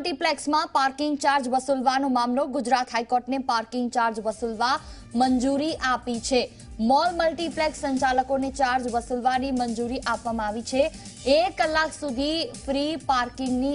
મલ્ટીપ્લેક્સમાં parking charge વસૂલવાનો મામલો ગુજરાત હાઈકોર્ટને પાર્કિંગ ચાર્જ વસૂલવા મંજૂરી આપી છે. મોલ મલ્ટીપ્લેક્સ સંચાલકોને ચાર્જ વસૂલવાની મંજૂરી આપવામાં આવી છે. એક કલાક સુધી ફ્રી પાર્કિંગની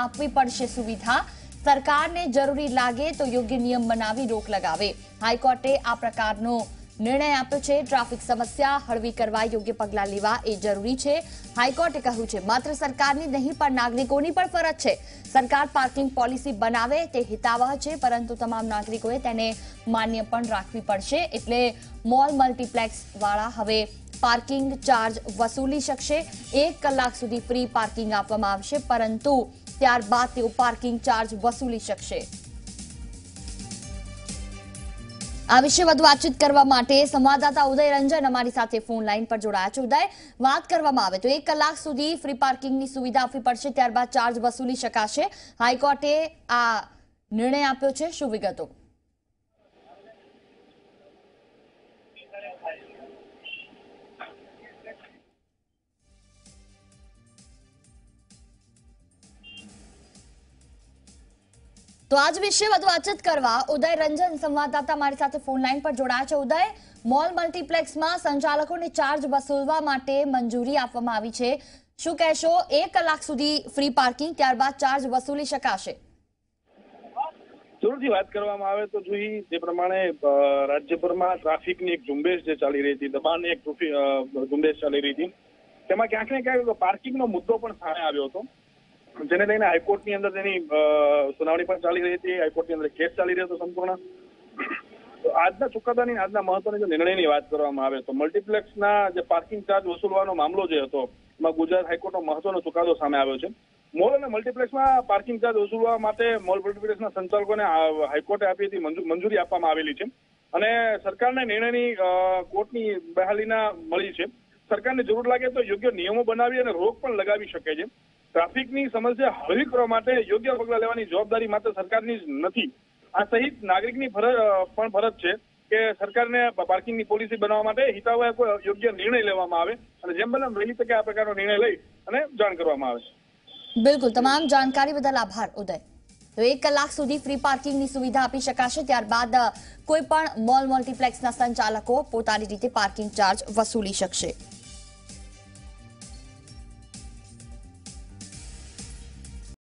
આપવી પડશે સુવિધા. સરકારને જરૂરી લાગે તો યોગ્ય નિયમ બનાવી રોક લગાવે. હાઈકોર્ટે આ પ્રકારનો નિર્ણય આપ્યો છે. ટ્રાફિક સમસ્યા હળવી કરવા યોગ્ય પગલાં લેવા એ જરૂરી છે. હાઈકોર્ટે કહ્યું છે, માત્ર સરકારની નહીં, પણ નાગરિકોની પણ ફરજ છે. સરકાર પાર્કિંગ પોલિસી બનાવે તે હિતાવહ છે, પરંતુ તમામ નાગરિકોએ તેને માન્ય પણ રાખવી પડશે. એટલે મોલ મલ્ટીપ્લેક્સ વાળા હવે પાર્કિંગ ચાર્જ વસૂલી શકશે. એક કલાક સુધી ફ્રી પાર્કિંગ આપવામાં આવશે, પરંતુ ત્યારબાદ તેઓ પાર્કિંગ ચાર્જ વસૂલી શકશે. આ વિશે વધુ વાતચીત કરવા માટે સંવાદદાતા ઉદય રંજન અમારી સાથે ફોન લાઈન પર જોડાયા છે. ઉદય, વાત કરવામાં આવે તો એક કલાક સુધી ફ્રી પાર્કિંગની સુવિધા આપવી પડશે, ત્યારબાદ ચાર્જ વસૂલી શકાશે. હાઈકોર્ટે આ નિર્ણય આપ્યો છે. શું વિગતો? તો આજ વિશે વધુ વાતચીત કરવા ઉદય રંજન, સંવાદદાતા મારી સાથે ફોન લાઈન પર જોડાયા છે. ઉદય મોલ મલ્ટીપ્લેક્સમાં સંચાલકોને ચાર્જ વસૂલવા માટે મંજૂરી આપવામાં આવી છે. શું કહેશો, એક કલાક સુધી ફ્રી પાર્કિંગ ત્યારબાદ ચાર્જ વસૂલી શકાશે? જરૂરથી વાત કરવામાં આવે તો જોઈ, જે પ્રમાણે રાજ્યભરમાં ટ્રાફિકની એક ઝુંબેશ જે ચાલી રહી હતી, દબાણની એક ઝુંબેશ ચાલી રહી હતી, તેમાં ક્યાંક ને ક્યાંક પાર્કિંગનો મુદ્દો પણ સામે આવ્યો હતો. જેને લઈને હાઈકોર્ટની અંદર તેની સુનાવણી પણ ચાલી રહી હતી. હાઈકોર્ટની અંદર કેસ ચાલી રહ્યો હતો સંપૂર્ણ. આજના ચુકાદાની આજના મહત્વની જો નિર્ણયની વાત કરવામાં આવે તો મલ્ટીપ્લેક્સના જે પાર્કિંગ ચાર્જ વસૂલવાનો મામલો જે હતો, એમાં ગુજરાત હાઈકોર્ટનો મહત્વનો ચુકાદો સામે આવ્યો છે. મોલ અને મલ્ટીપ્લેક્સમાં પાર્કિંગ ચાર્જ વસૂલવા માટે મોલ મલ્ટીપ્લેક્સના સંચાલકોને હાઈકોર્ટે આપી હતી મંજૂરી આપવામાં આવેલી છે. અને સરકારના નિર્ણયની કોર્ટની બહાલીના મળી છે. સરકારને જરૂર લાગે તો યોગ્ય નિયમો બનાવી અને રોક પણ લગાવી શકે છે. ટ્રાફિકની સમસ્યા હળવી કરવા માટે યોગ્ય પગલાં લેવાની જવાબદારી માત્ર સરકારની જ નથી. આ સહિત નાગરિકની ફરજ પણ ફરજ છે કે સરકારને પાર્કિંગની પોલિસી બનાવવા માટે હિતાવહ યોગ્ય નિર્ણય લેવામાં આવે અને જેમ બને વહેલી તકે આ પ્રકારનો નિર્ણય લઈ અને જાણ કરવામાં આવે. બિલકુલ, તમામ જાણકારી બદલ આભાર, ઉદય. તો એક કલાક સુધી ફ્રી પાર્કિંગની સુવિધા આપી શકાશે, ત્યારબાદ કોઈ પણ મોલ મલ્ટીપ્લેક્સના સંચાલકો પોતાની રીતે પાર્કિંગ ચાર્જ વસૂલી શકશે.